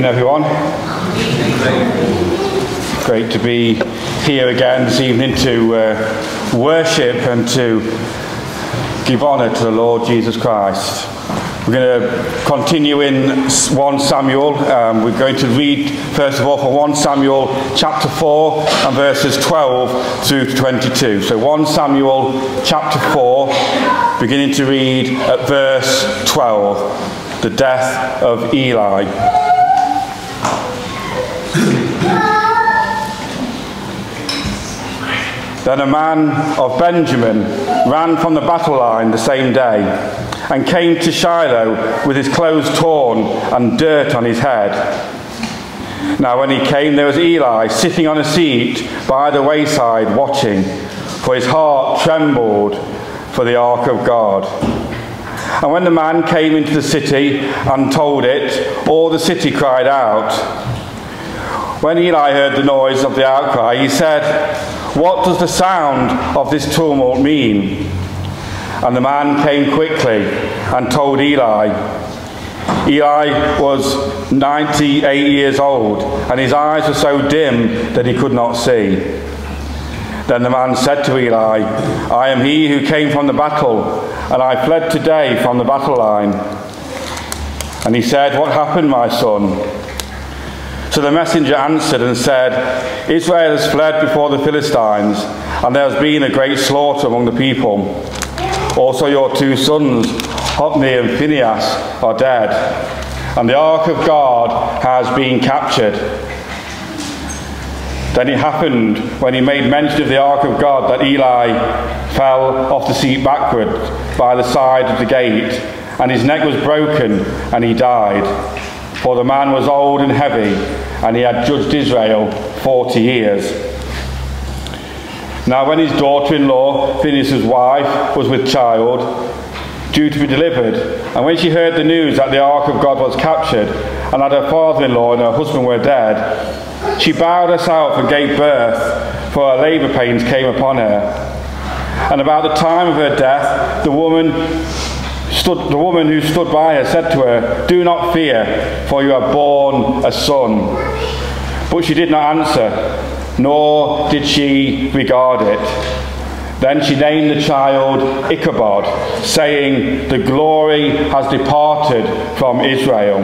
Evening, everyone. Great to be here again this evening to uh, worship and to give honour to the Lord Jesus Christ. We're going to continue in 1 Samuel. Um, we're going to read, first of all, from 1 Samuel chapter 4 and verses 12 through to 22. So 1 Samuel chapter 4, beginning to read at verse 12, the death of Eli. Then a man of Benjamin ran from the battle line the same day and came to Shiloh with his clothes torn and dirt on his head. Now, when he came, there was Eli sitting on a seat by the wayside watching, for his heart trembled for the ark of God. And when the man came into the city and told it, all the city cried out. When Eli heard the noise of the outcry, he said, What does the sound of this tumult mean? And the man came quickly and told Eli. Eli was 98 years old, and his eyes were so dim that he could not see. Then the man said to Eli, I am he who came from the battle, and I fled today from the battle line. And he said, What happened, my son? So the messenger answered and said, Israel has fled before the Philistines, and there has been a great slaughter among the people. Also your two sons, Hophni and Phinehas, are dead, and the ark of God has been captured. Then it happened, when he made mention of the ark of God, that Eli fell off the seat backward by the side of the gate, and his neck was broken, and he died. For the man was old and heavy, and he had judged Israel forty years. Now, when his daughter in law, Phinehas' wife, was with child, due to be delivered, and when she heard the news that the ark of God was captured, and that her father in law and her husband were dead, she bowed herself and gave birth, for her labour pains came upon her. And about the time of her death, the woman stood, the woman who stood by her said to her, Do not fear, for you have borne a son. But she did not answer, nor did she regard it. Then she named the child Ichabod, saying, The glory has departed from Israel.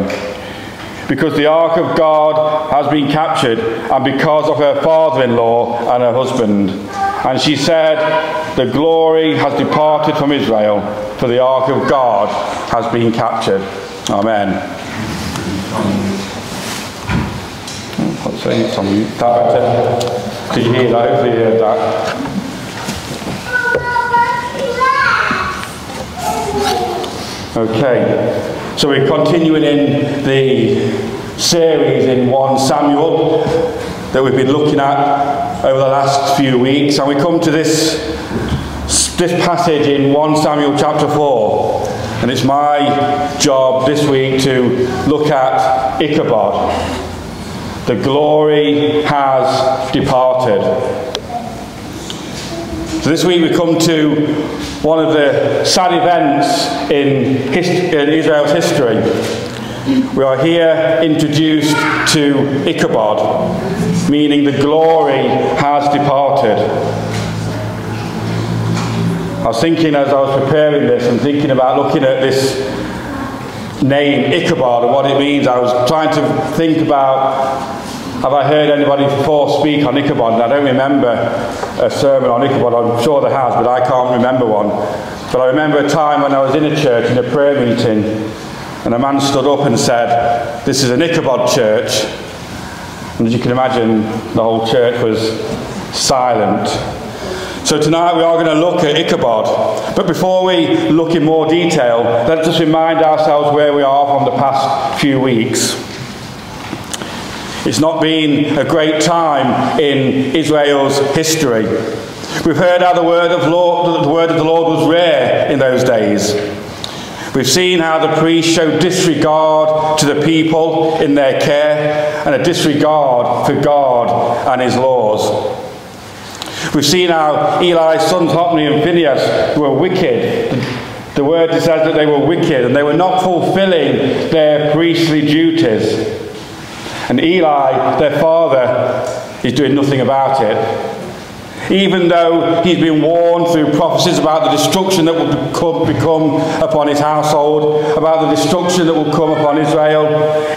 Because the ark of God has been captured, and because of her father in law and her husband. And she said, The glory has departed from Israel, for the ark of God has been captured. Amen. What's saying, Tom? That better? Did you hear that? Hopefully you heard that. Okay, so we're continuing in the series in 1 Samuel that we've been looking at over the last few weeks, and we come to this, this passage in 1 Samuel chapter 4, and it's my job this week to look at Ichabod. The glory has departed. So this week we come to one of the sad events in, hist- in Israel's history. We are here introduced to Ichabod, meaning the glory has departed. I was thinking as I was preparing this and thinking about looking at this name Ichabod and what it means, I was trying to think about have I heard anybody before speak on Ichabod? And I don't remember a sermon on Ichabod. I'm sure there has, but I can't remember one. But I remember a time when I was in a church in a prayer meeting, and a man stood up and said, This is an Ichabod church. And as you can imagine, the whole church was silent. So tonight we are going to look at Ichabod. But before we look in more detail, let's just remind ourselves where we are from the past few weeks. It's not been a great time in Israel's history. We've heard how the word of, Lord, the word of the Lord was rare in those days. We've seen how the priests showed disregard to the people in their care and a disregard for God and his laws. We've seen how Eli's sons Hophni and Phinehas were wicked. The word says that they were wicked and they were not fulfilling their priestly duties. And Eli, their father, is doing nothing about it. Even though he's been warned through prophecies about the destruction that will become, upon his household, about the destruction that will come upon Israel,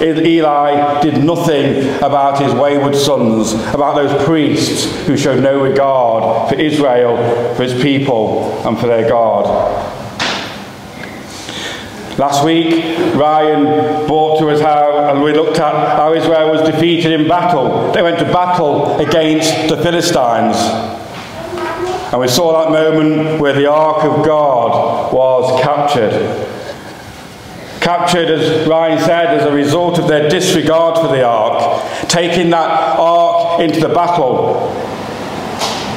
Eli did nothing about his wayward sons, about those priests who showed no regard for Israel, for his people, and for their God. Last week, Ryan brought to us how, and we looked at how Israel was defeated in battle. They went to battle against the Philistines. And we saw that moment where the Ark of God was captured. Captured, as Ryan said, as a result of their disregard for the Ark, taking that Ark into the battle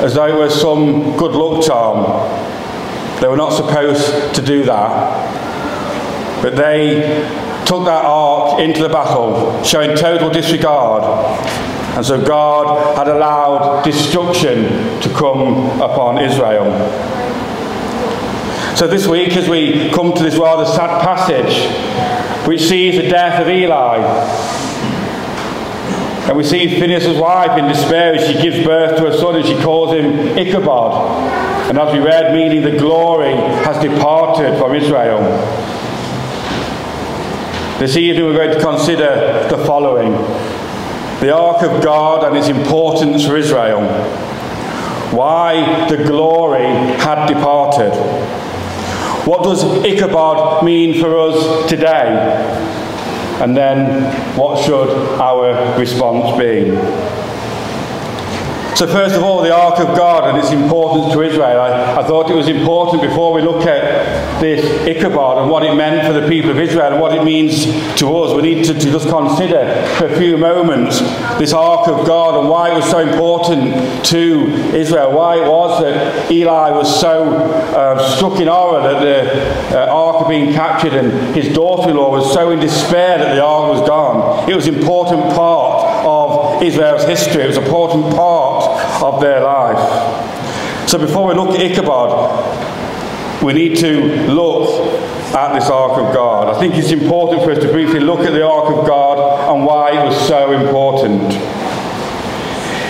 as though it was some good luck charm. They were not supposed to do that. But they took that ark into the battle, showing total disregard. And so God had allowed destruction to come upon Israel. So this week, as we come to this rather sad passage, which sees the death of Eli, and we see Phinehas' wife in despair as she gives birth to a son and she calls him Ichabod. And as we read, meaning the glory has departed from Israel. This evening we're going to consider the following. The Ark of God and its importance for Israel, why the glory had departed, what does Ichabod mean for us today, and then what should our response be? So first of all, the Ark of God and its importance to Israel. I, I, thought it was important before we look at this Ichabod and what it meant for the people of Israel and what it means to us. We need to, to just consider for a few moments this Ark of God and why it was so important to Israel. Why it was that Eli was so uh, struck in horror that the uh, Ark had been captured and his daughter-in-law was so in despair that the Ark was gone. It was an important part Israel's history. It was an important part of their life. So before we look at Ichabod, we need to look at this Ark of God. I think it's important for us to briefly look at the Ark of God and why it was so important.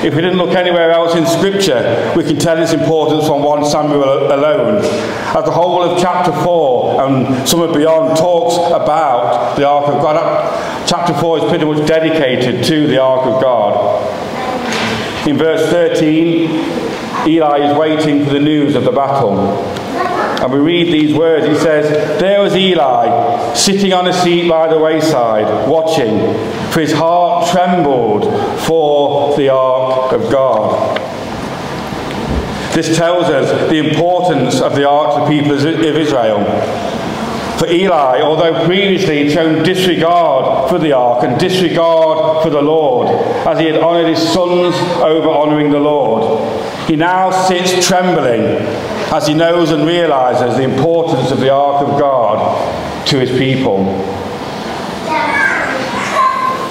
If we didn't look anywhere else in Scripture, we can tell its importance from 1 Samuel alone. As the whole of chapter 4 and some of beyond talks about the Ark of God, chapter 4 is pretty much dedicated to the Ark of God. In verse 13, Eli is waiting for the news of the battle. And we read these words. He says, There was Eli, sitting on a seat by the wayside, watching, for his heart trembled for the ark of God. This tells us the importance of the ark to the people of Israel. For Eli, although previously he'd shown disregard for the ark and disregard for the Lord, as he had honoured his sons over honouring the Lord, he now sits trembling as he knows and realises the importance of the ark of God to his people.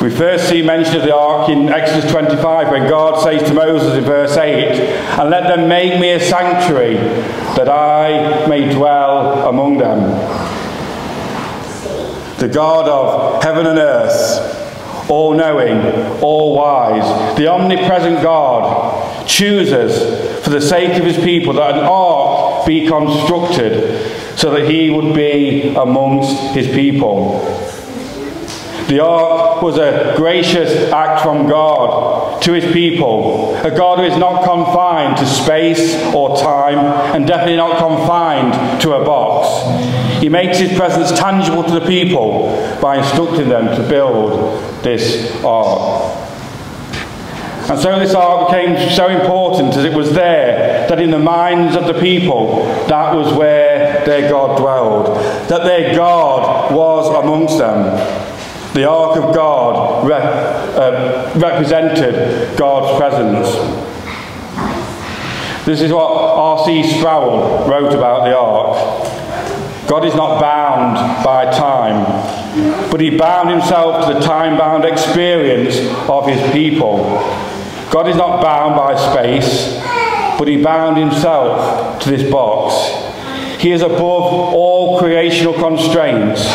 We first see mention of the ark in Exodus 25 when God says to Moses in verse 8, And let them make me a sanctuary that I may dwell among them. The God of heaven and earth, all knowing, all wise, the omnipresent God, chooses for the sake of his people that an ark be constructed so that he would be amongst his people. The ark was a gracious act from God to his people, a God who is not confined to space or time, and definitely not confined to a box. He makes his presence tangible to the people by instructing them to build this ark. And so this ark became so important as it was there that in the minds of the people, that was where their God dwelled, that their God was amongst them. The Ark of God rep, uh, represented God's presence. This is what R.C. Sproul wrote about the Ark. God is not bound by time, but he bound himself to the time-bound experience of his people. God is not bound by space, but he bound himself to this box. He is above all creational constraints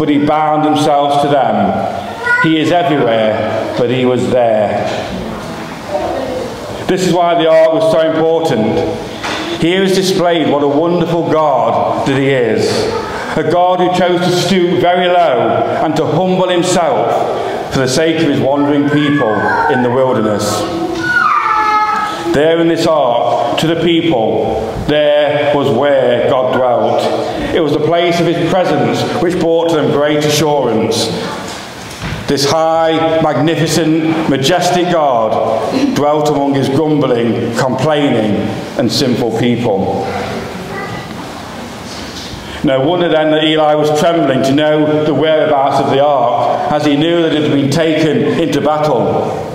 but he bound himself to them. He is everywhere, but he was there. This is why the ark was so important. Here is displayed what a wonderful God that he is. A God who chose to stoop very low and to humble himself for the sake of his wandering people in the wilderness. There in this ark, to the people, there was where God dwelt. It was the place of his presence which brought them great assurance this high, magnificent, majestic God dwelt among his grumbling, complaining, and sinful people. No wonder then that Eli was trembling to know the whereabouts of the ark, as he knew that it had been taken into battle.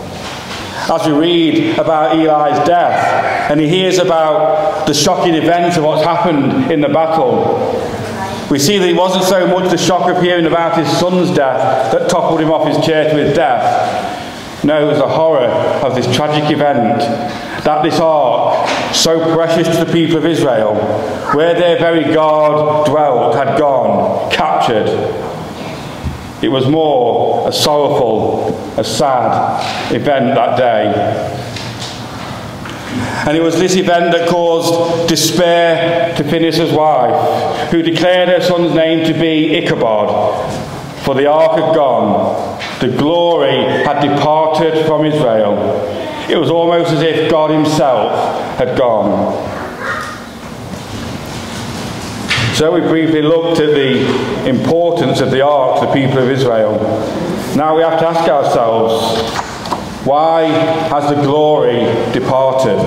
As we read about Eli's death, and he hears about the shocking events of what's happened in the battle, we see that it wasn't so much the shock of hearing about his son's death that toppled him off his chair to his death. No, it was the horror of this tragic event that this ark, so precious to the people of Israel, where their very God dwelt, had gone, captured. It was more a sorrowful, a sad event that day. And it was this event that caused despair to Phinehas' wife, who declared her son's name to be Ichabod, for the ark had gone, the glory had departed from Israel. It was almost as if God Himself had gone. So we briefly looked at the importance of the ark to the people of Israel. Now we have to ask ourselves why has the glory departed?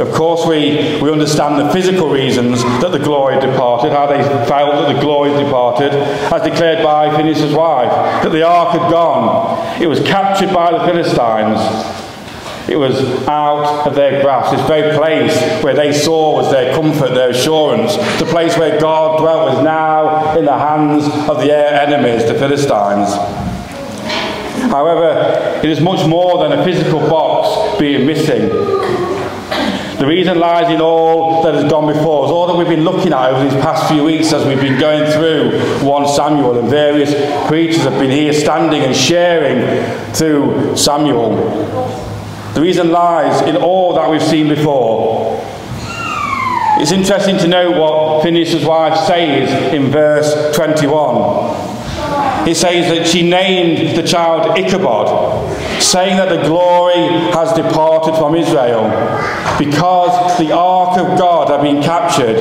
Of course, we, we understand the physical reasons that the glory departed, how they felt that the glory departed, as declared by Phinehas' wife, that the ark had gone. It was captured by the Philistines. It was out of their grasp. This very place where they saw was their comfort, their assurance. The place where God dwelt was now in the hands of the enemies, the Philistines. However, it is much more than a physical box being missing. The reason lies in all that has gone before us, all that we've been looking at over these past few weeks as we've been going through 1 Samuel and various preachers have been here standing and sharing through Samuel. The reason lies in all that we've seen before. It's interesting to note what Phinehas' wife says in verse 21 he says that she named the child Ichabod, saying that the glory has departed from Israel because the ark of God had been captured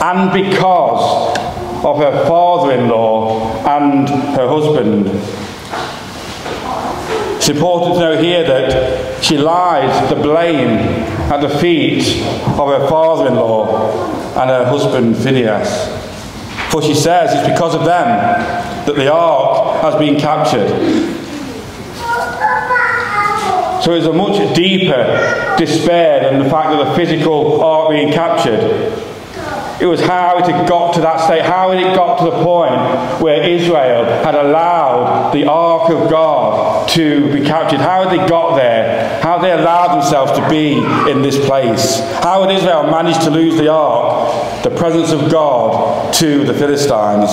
and because of her father-in-law and her husband. It's important to know here that she lies the blame at the feet of her father-in-law and her husband Phinehas. For she says it's because of them that the ark has been captured. So it's a much deeper despair than the fact that the physical ark being captured. It was how it had got to that state, how had it got to the point where Israel had allowed the ark of God to be captured. How had they got there? How they allowed themselves to be in this place? How had Israel managed to lose the ark, the presence of God, to the Philistines?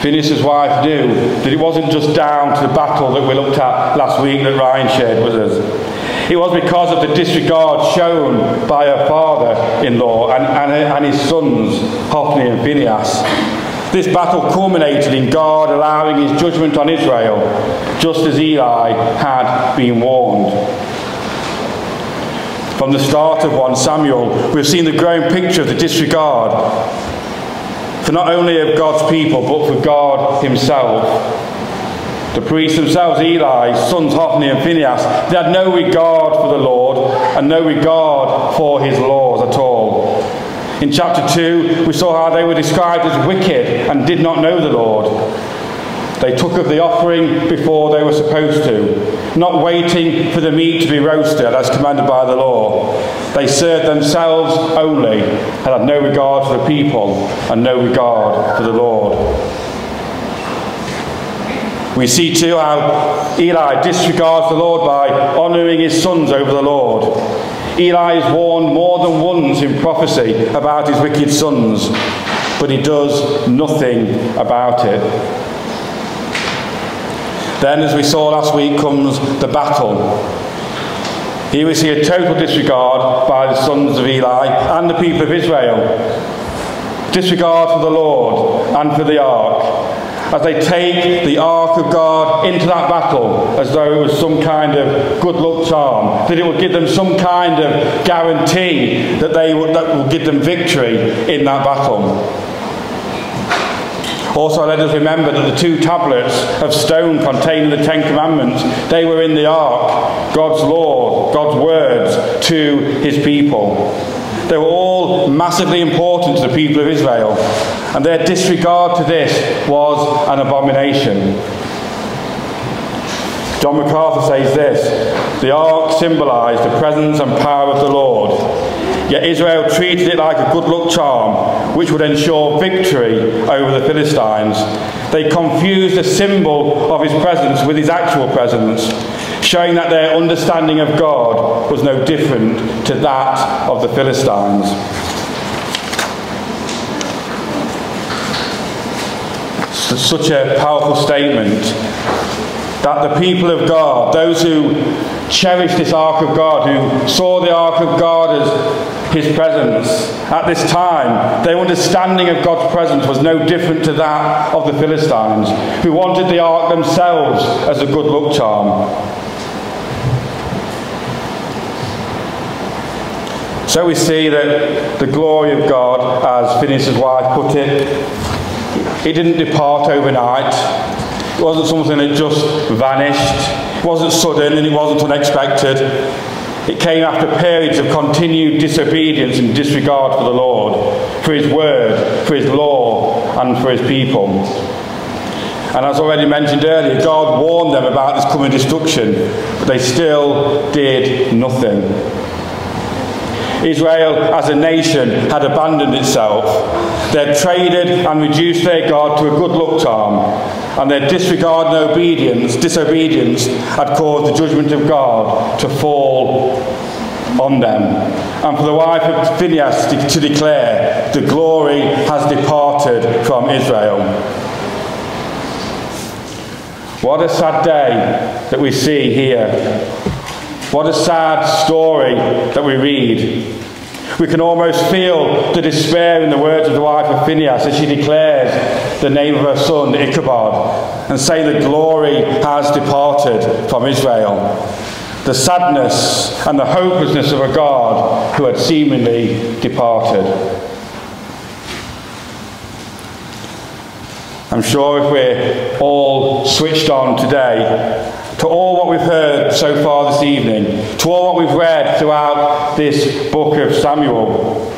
Phinehas' wife knew that it wasn't just down to the battle that we looked at last week that Ryan shared with us. It was because of the disregard shown by her father-in-law and, and, and his sons, Hophni and Phinehas. This battle culminated in God allowing his judgment on Israel, just as Eli had been warned. From the start of 1 Samuel, we've seen the growing picture of the disregard for not only of God's people, but for God himself. The priests themselves, Eli, sons Hophni and Phinehas, they had no regard for the Lord and no regard for his laws at all. In chapter 2, we saw how they were described as wicked and did not know the Lord. They took of the offering before they were supposed to, not waiting for the meat to be roasted as commanded by the law. They served themselves only and had no regard for the people and no regard for the Lord. We see too how Eli disregards the Lord by honouring his sons over the Lord. Eli is warned more than once in prophecy about his wicked sons, but he does nothing about it. Then, as we saw last week, comes the battle. Here we see a total disregard by the sons of Eli and the people of Israel. Disregard for the Lord and for the ark as they take the ark of God into that battle as though it was some kind of good luck charm, that it would give them some kind of guarantee that they would, that give them victory in that battle. Also, let us remember that the two tablets of stone containing the Ten Commandments, they were in the ark, God's law, God's words to his people. They were all massively important to the people of Israel, and their disregard to this was an abomination. John MacArthur says this The ark symbolised the presence and power of the Lord, yet Israel treated it like a good luck charm which would ensure victory over the Philistines. They confused the symbol of his presence with his actual presence showing that their understanding of God was no different to that of the Philistines. Such a powerful statement that the people of God, those who cherished this ark of God, who saw the ark of God as his presence at this time, their understanding of God's presence was no different to that of the Philistines, who wanted the ark themselves as a good luck charm. So we see that the glory of God, as Phineas's wife put it, it didn't depart overnight. It wasn't something that just vanished. It wasn't sudden and it wasn't unexpected. It came after periods of continued disobedience and disregard for the Lord, for His word, for His law, and for His people. And as already mentioned earlier, God warned them about this coming destruction, but they still did nothing. Israel as a nation had abandoned itself. They had traded and reduced their God to a good luck charm, and their disregard and obedience, disobedience had caused the judgment of God to fall on them. And for the wife of Phineas to, to declare, the glory has departed from Israel. What a sad day that we see here what a sad story that we read. We can almost feel the despair in the words of the wife of Phinehas as she declares the name of her son, Ichabod, and say the glory has departed from Israel. The sadness and the hopelessness of a God who had seemingly departed. I'm sure if we're all switched on today, to all what we've heard so far this evening, to all what we've read throughout this book of Samuel.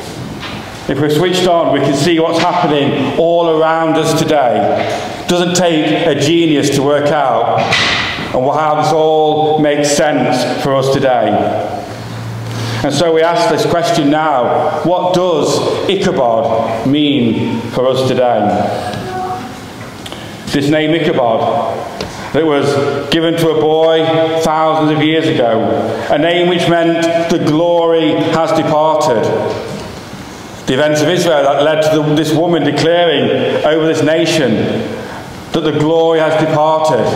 If we're switched on, we can see what's happening all around us today. It doesn't take a genius to work out and how this all makes sense for us today. And so we ask this question now what does Ichabod mean for us today? This name Ichabod that was given to a boy thousands of years ago, a name which meant the glory has departed. The events of Israel that led to the, this woman declaring over this nation that the glory has departed.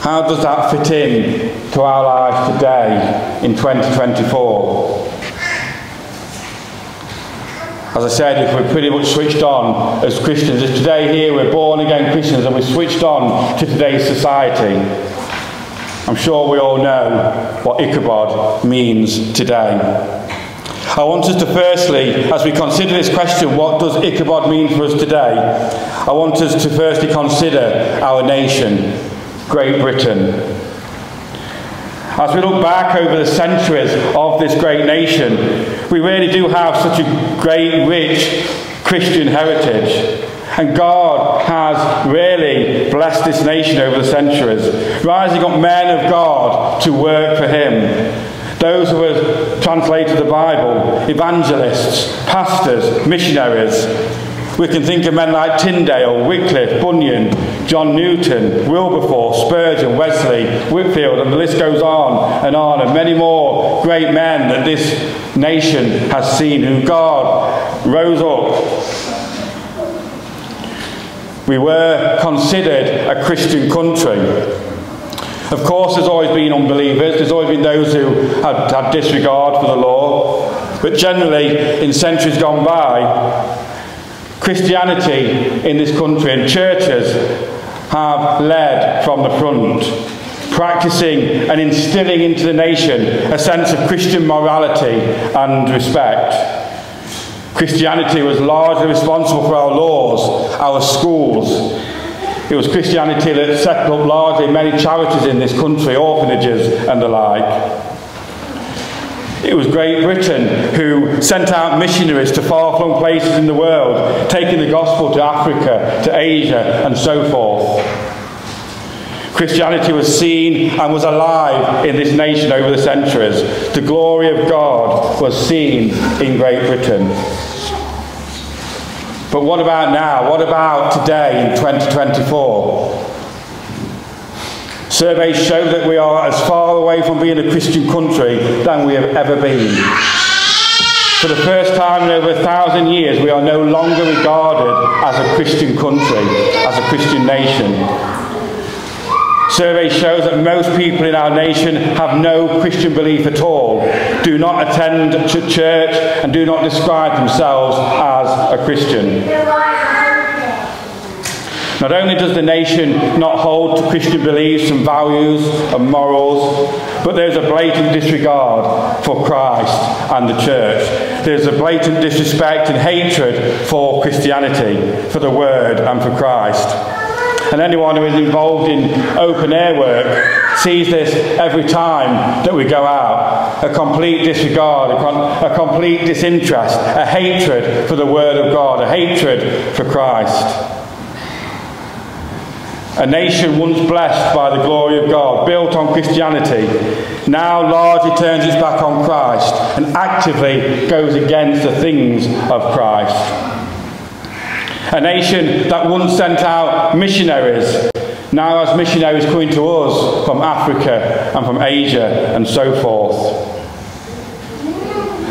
How does that fit in to our lives today in 2024? As I said, if we're pretty much switched on as Christians, if today here we're born again Christians and we're switched on to today's society, I'm sure we all know what Ichabod means today. I want us to firstly, as we consider this question, what does Ichabod mean for us today? I want us to firstly consider our nation, Great Britain. As we look back over the centuries of this great nation, we really do have such a great, rich Christian heritage. And God has really blessed this nation over the centuries, rising up men of God to work for Him. Those who have translated the Bible, evangelists, pastors, missionaries, We can think of men like Tyndale, Wycliffe, Bunyan, John Newton, Wilberforce, Spurgeon, Wesley, Whitefield, and the list goes on and on, and many more great men that this nation has seen who God rose up. We were considered a Christian country. Of course, there's always been unbelievers, there's always been those who had, had disregard for the law, but generally, in centuries gone by, Christianity in this country and churches have led from the front, practicing and instilling into the nation a sense of Christian morality and respect. Christianity was largely responsible for our laws, our schools. It was Christianity that set up largely many charities in this country, orphanages and the like. It was Great Britain who sent out missionaries to far flung places in the world, taking the gospel to Africa, to Asia, and so forth. Christianity was seen and was alive in this nation over the centuries. The glory of God was seen in Great Britain. But what about now? What about today in 2024? Surveys show that we are as far away from being a Christian country than we have ever been. For the first time in over a thousand years, we are no longer regarded as a Christian country, as a Christian nation. Survey shows that most people in our nation have no Christian belief at all, do not attend to church, and do not describe themselves as a Christian. Not only does the nation not hold to Christian beliefs and values and morals, but there's a blatant disregard for Christ and the church. There's a blatant disrespect and hatred for Christianity, for the Word, and for Christ. And anyone who is involved in open air work sees this every time that we go out. A complete disregard, a, complete disinterest, a hatred for the Word of God, a hatred for Christ. A nation once blessed by the glory of God, built on Christianity, now largely turns its back on Christ and actively goes against the things of Christ. A nation that once sent out missionaries now has missionaries coming to us from Africa and from Asia and so forth.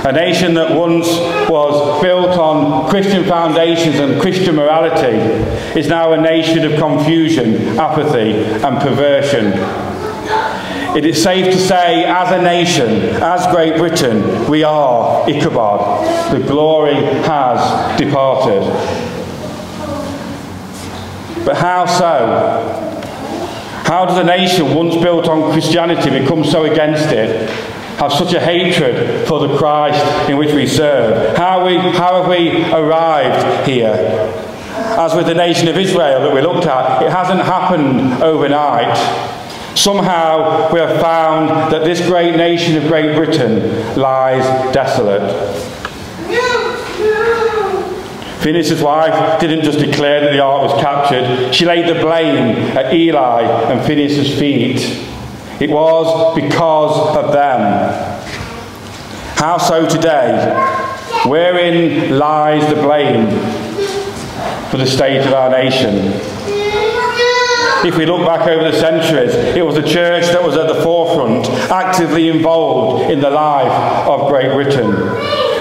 A nation that once was built on Christian foundations and Christian morality is now a nation of confusion, apathy, and perversion. It is safe to say, as a nation, as Great Britain, we are Ichabod. The glory has departed. But how so? How does a nation once built on Christianity become so against it? Have such a hatred for the Christ in which we serve? How, we, how have we arrived here? As with the nation of Israel that we looked at, it hasn't happened overnight. Somehow we have found that this great nation of Great Britain lies desolate. Phineas' wife didn't just declare that the ark was captured, she laid the blame at Eli and Phineas' feet. It was because of them. How so today? Wherein lies the blame for the state of our nation? If we look back over the centuries, it was the church that was at the forefront, actively involved in the life of Great Britain.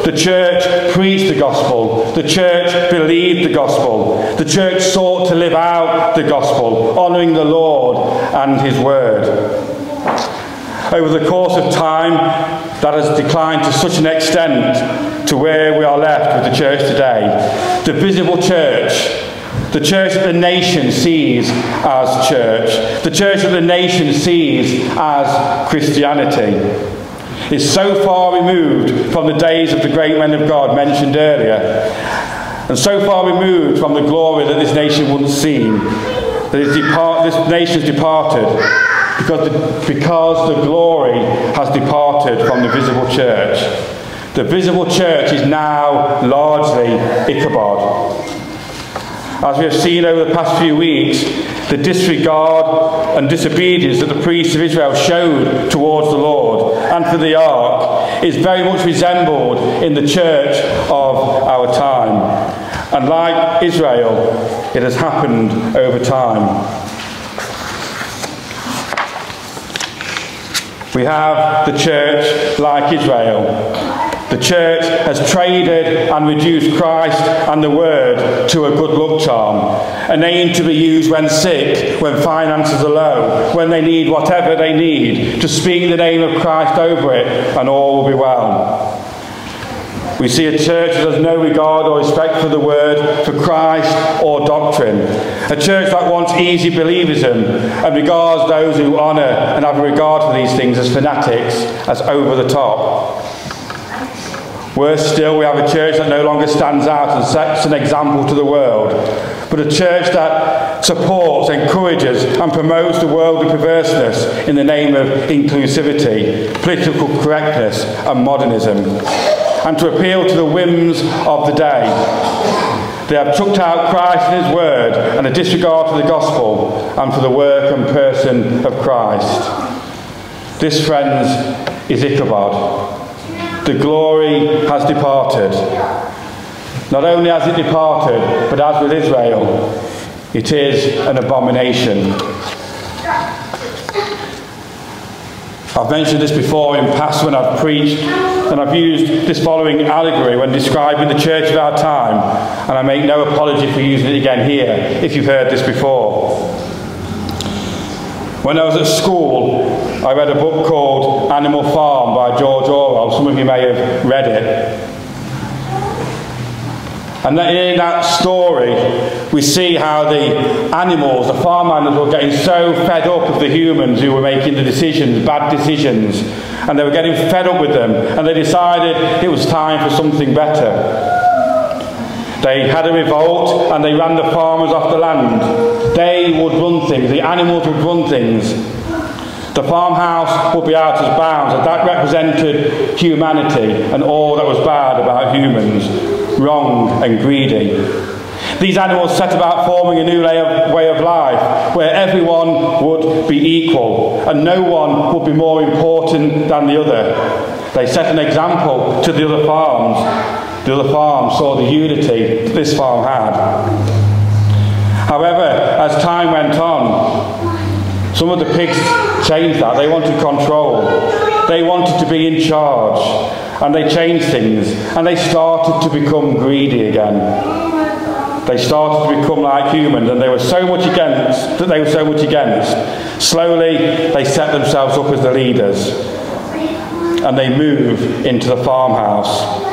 The church preached the gospel. The church believed the gospel. The church sought to live out the gospel, honouring the Lord and his word. Over the course of time, that has declined to such an extent to where we are left with the church today. The visible church the church that the nation sees as church. The church that the nation sees as Christianity is so far removed from the days of the great men of God mentioned earlier, and so far removed from the glory that this nation once seen, that depart, this nation has departed because the, because the glory has departed from the visible church. The visible church is now largely Ichabod. As we have seen over the past few weeks, the disregard and disobedience that the priests of Israel showed towards the Lord and for the ark is very much resembled in the church of our time. And like Israel, it has happened over time. We have the church like Israel. The church has traded and reduced Christ and the Word to a good luck charm, a name to be used when sick, when finances are low, when they need whatever they need, to speak the name of Christ over it, and all will be well. We see a church that has no regard or respect for the word, for Christ or doctrine. A church that wants easy believism and regards those who honour and have a regard for these things as fanatics, as over the top. Worse still, we have a church that no longer stands out and sets an example to the world, but a church that supports, encourages, and promotes the worldly perverseness in the name of inclusivity, political correctness, and modernism and to appeal to the whims of the day. They have chucked out Christ and his word and a disregard for the gospel and for the work and person of Christ. This, friends, is Ichabod. The glory has departed. Not only has it departed, but as with Israel, it is an abomination. I've mentioned this before in past when I've preached, and I've used this following allegory when describing the church of our time, and I make no apology for using it again here if you've heard this before. When I was at school, I read a book called Animal Farm by George Orwell. Some of you may have read it. And in that story, we see how the animals, the farm animals, were getting so fed up of the humans who were making the decisions, bad decisions, and they were getting fed up with them, and they decided it was time for something better. They had a revolt and they ran the farmers off the land. They would run things, the animals would run things. The farmhouse would be out of bounds, and that represented humanity and all that was bad about humans wrong and greedy. These animals set about forming a new way of life where everyone would be equal and no one would be more important than the other. They set an example to the other farms. The other farms saw the unity this farm had. However, as time went on, some of the pigs changed that. They wanted control. They wanted to be in charge and they changed things and they started to become greedy again. They started to become like humans and they were so much against that they were so much against. Slowly they set themselves up as the leaders and they move into the farmhouse.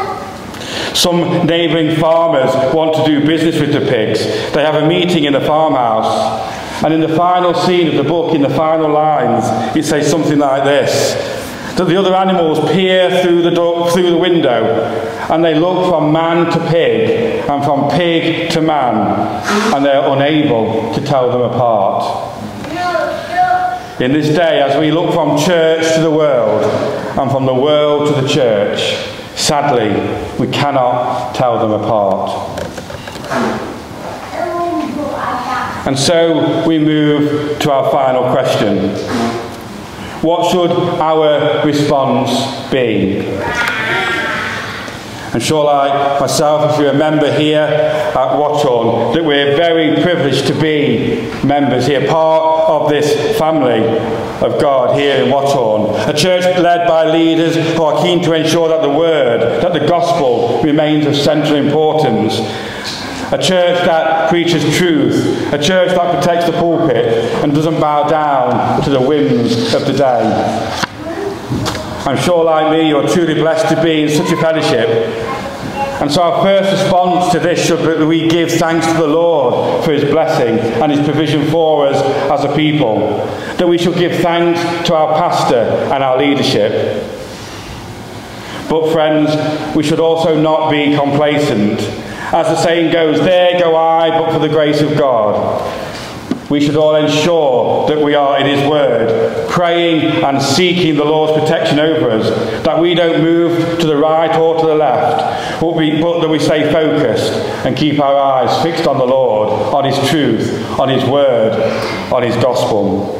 Some neighbouring farmers want to do business with the pigs. They have a meeting in the farmhouse. And in the final scene of the book, in the final lines, it says something like this that the other animals peer through the, door, through the window and they look from man to pig and from pig to man and they're unable to tell them apart. In this day, as we look from church to the world and from the world to the church, sadly, we cannot tell them apart. And so we move to our final question. What should our response be? And sure, like myself, if you're a member here at Watchorn, that we're very privileged to be members here, part of this family of God here in Watchorn. A church led by leaders who are keen to ensure that the Word, that the Gospel remains of central importance a church that preaches truth, a church that protects the pulpit and doesn't bow down to the whims of the day. I'm sure, like me, you're truly blessed to be in such a fellowship. And so, our first response to this should be that we give thanks to the Lord for his blessing and his provision for us as a people. That we should give thanks to our pastor and our leadership. But, friends, we should also not be complacent as the saying goes, there go I, but for the grace of God. We should all ensure that we are praying and seeking the Lord's protection over us, that we don't move to the right or to the left, but, we, but that we stay focused and keep our eyes fixed on the Lord, on His truth, on His Word, on His Gospel.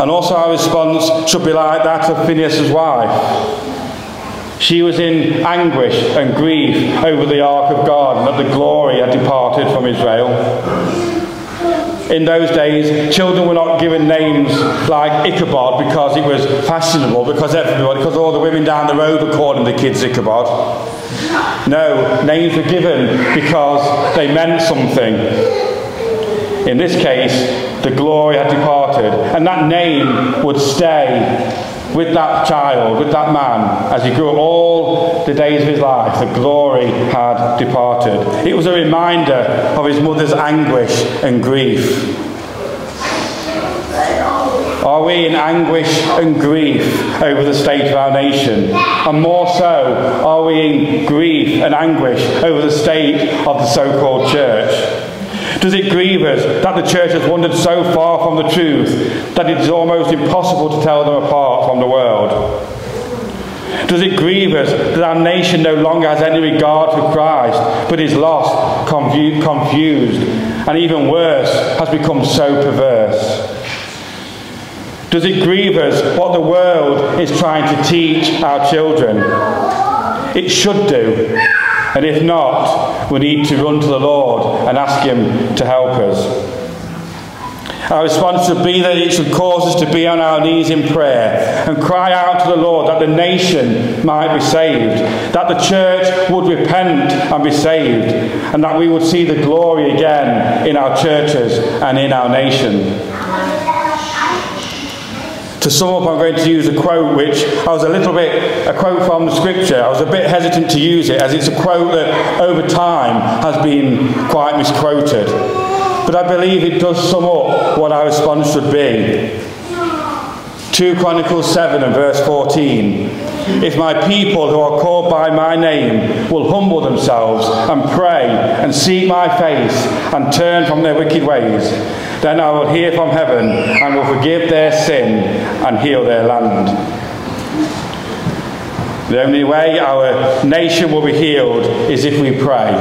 And also our response should be like that of Phinehas' wife. She was in anguish and grief over the ark of God and that the glory had departed from Israel. In those days, children were not given names like Ichabod because it was fashionable, because everybody, because all the women down the road were calling the kids Ichabod. No, names were given because they meant something. In this case, the glory had departed, and that name would stay with that child, with that man, as he grew up all the days of his life, the glory had departed. It was a reminder of his mother's anguish and grief. Are we in anguish and grief over the state of our nation? And more so, are we in grief and anguish over the state of the so called church? Does it grieve us that the church has wandered so far from the truth that it is almost impossible to tell them apart from the world? Does it grieve us that our nation no longer has any regard for Christ, but is lost, confused, and even worse, has become so perverse? Does it grieve us what the world is trying to teach our children? It should do. And if not, we need to run to the Lord and ask Him to help us. Our response should be that it should cause us to be on our knees in prayer and cry out to the Lord that the nation might be saved, that the church would repent and be saved, and that we would see the glory again in our churches and in our nation. To sum up, I'm going to use a quote which I was a little bit, a quote from the scripture. I was a bit hesitant to use it as it's a quote that over time has been quite misquoted. But I believe it does sum up what our response should be. 2 Chronicles 7 and verse 14. If my people who are called by my name will humble themselves and pray and seek my face and turn from their wicked ways, then I will hear from heaven and will forgive their sin and heal their land. The only way our nation will be healed is if we pray.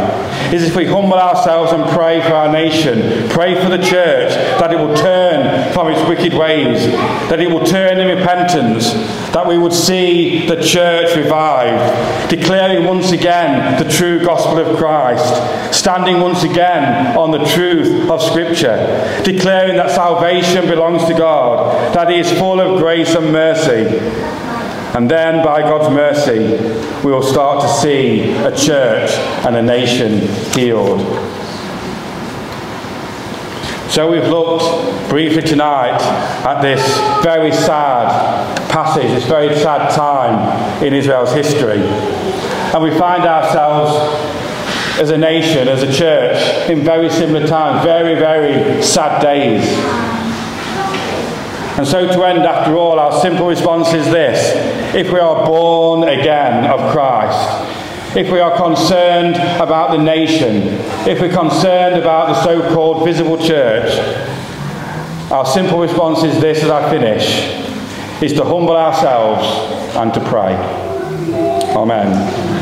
Is if we humble ourselves and pray for our nation. Pray for the church that it will turn from its wicked ways, that it will turn in repentance, that we would see the church revived, declaring once again the true gospel of Christ, standing once again on the truth of Scripture, declaring that salvation belongs to God, that He is full of grace and mercy and then, by God's mercy, we will start to see a church and a nation healed. So, we've looked briefly tonight at this very sad passage, this very sad time in Israel's history. And we find ourselves as a nation, as a church, in very similar times, very, very sad days. And so, to end, after all, our simple response is this if we are born again of Christ, if we are concerned about the nation, if we're concerned about the so called visible church, our simple response is this as I finish is to humble ourselves and to pray. Amen.